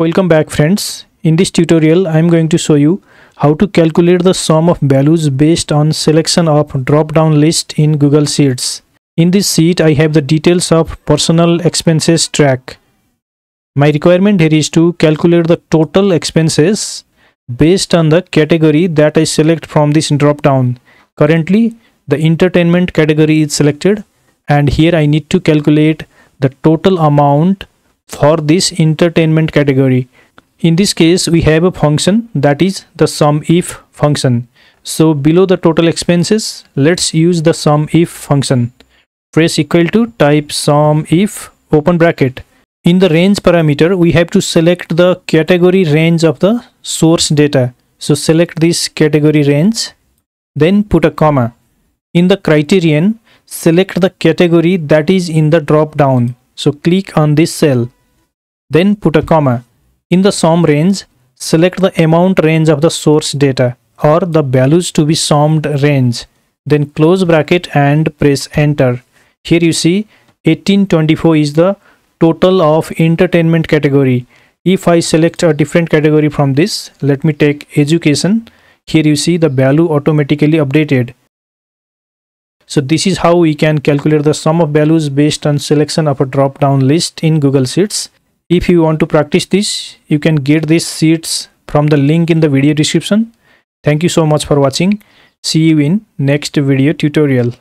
Welcome back friends. In this tutorial I am going to show you how to calculate the sum of values based on selection of drop down list in Google Sheets. In this sheet I have the details of personal expenses track. My requirement here is to calculate the total expenses based on the category that I select from this drop down. Currently the entertainment category is selected and here I need to calculate the total amount for this entertainment category. In this case, we have a function that is the sum if function. So below the total expenses, let's use the sum if function. Press equal to type sum if open bracket. In the range parameter, we have to select the category range of the source data. So select this category range, then put a comma. In the criterion, select the category that is in the drop down. So click on this cell then put a comma. In the sum range, select the amount range of the source data or the values to be summed range. Then close bracket and press enter. Here you see 1824 is the total of entertainment category. If I select a different category from this, let me take education. Here you see the value automatically updated. So this is how we can calculate the sum of values based on selection of a drop down list in Google Sheets. If you want to practice this, you can get these sheets from the link in the video description. Thank you so much for watching. See you in next video tutorial.